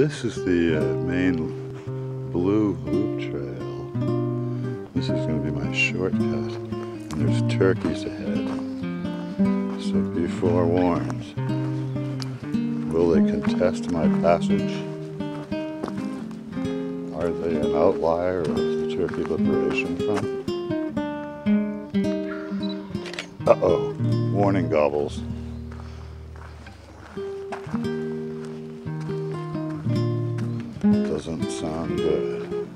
this is the uh, main blue loop trail. This is going to be my shortcut. And there's turkeys ahead. So be forewarned. Will they contest my passage? Are they an outlier of the Turkey Liberation Front? Uh-oh, warning gobbles. Doesn't sound good.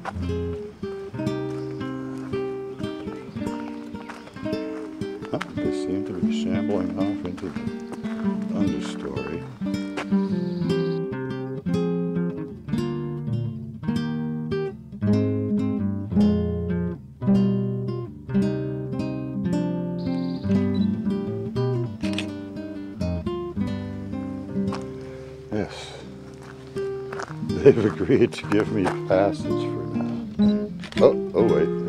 Oh, they seem to be shambling off into the understory. They've agreed to give me passage for now. Oh, oh wait,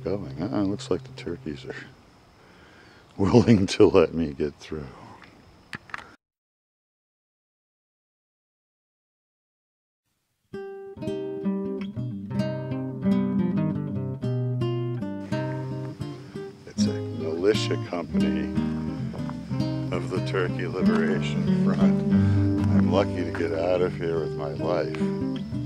is going. Uh, it looks like the turkeys are willing to let me get through. It's a militia company of the Turkey Liberation Front. I'm lucky to get out of here with my life.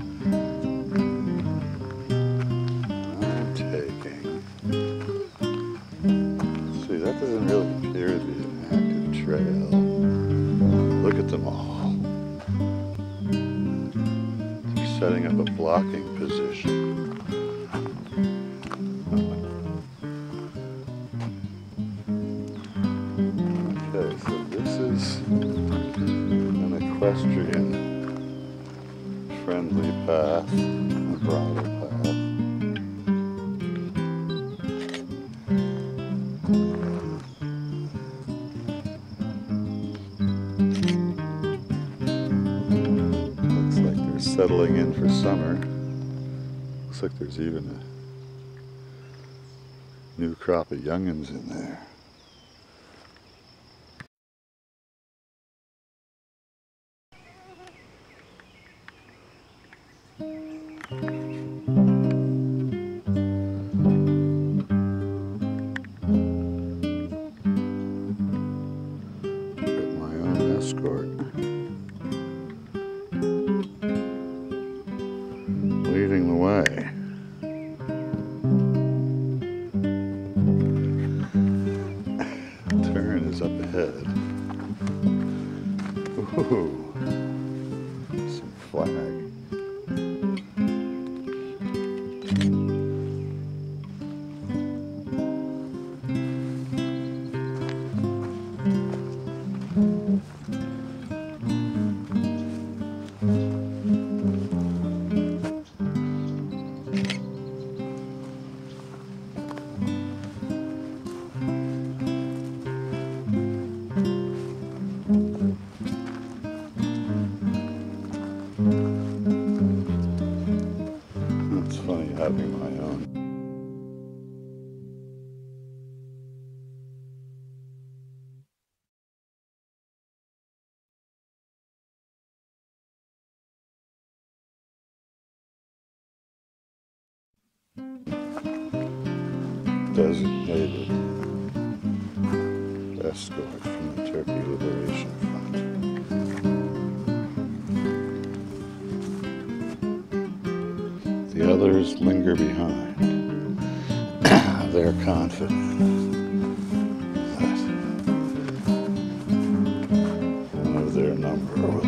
Setting up a blocking position. Okay, so this is an equestrian friendly path, a bridle path. Settling in for summer. Looks like there's even a new crop of youngins in there. Ooh, Designated escort from the Turkey Liberation Front. The others linger behind. They're confident that one of their number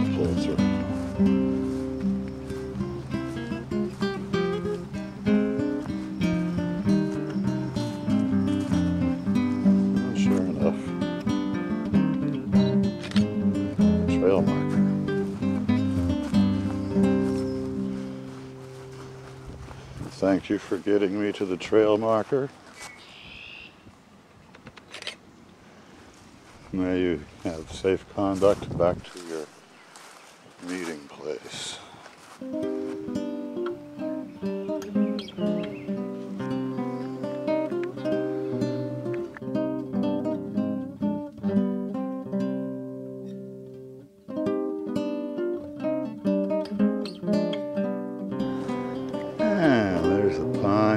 Thank you for getting me to the trail marker. May you have safe conduct back to your meeting place.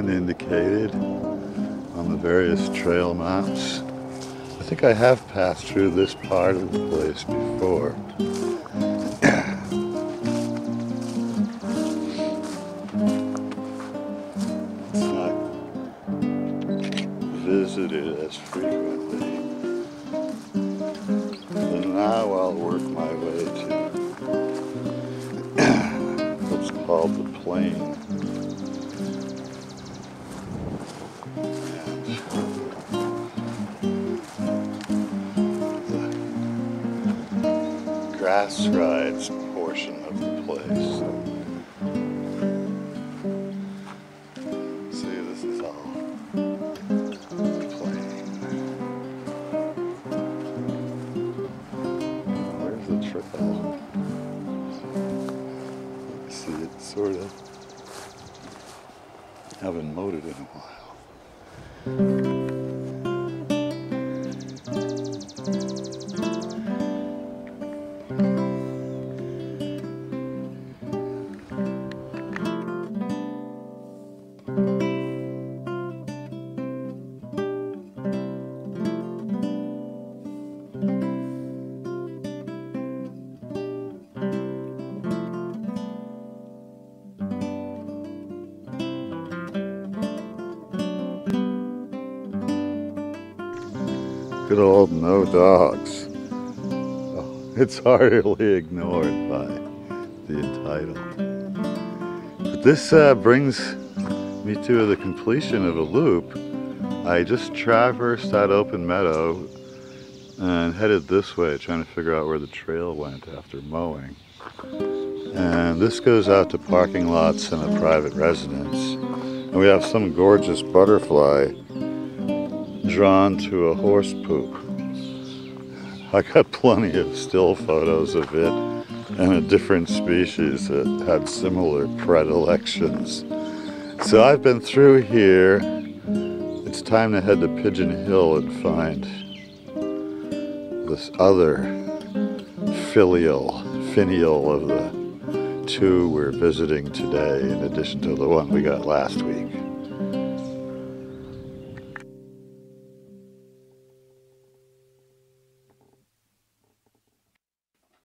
Indicated on the various trail maps. I think I have passed through this part of the place before. It's not visited as frequently. Grass rides portion of the place. See, this is all. Where's the? See, sort of haven't mowed it in a while. Good old no dogs. Oh, it's hardly ignored by the entitled. But this uh, brings me to the completion of a loop. I just traversed that open meadow and headed this way, trying to figure out where the trail went after mowing. And this goes out to parking lots and a private residence. And we have some gorgeous butterfly drawn to a horse poop. I got plenty of still photos of it and a different species that had similar predilections. So I've been through here. It's time to head to Pigeon Hill and find this other filial, finial of the two we're visiting today in addition to the one we got last week.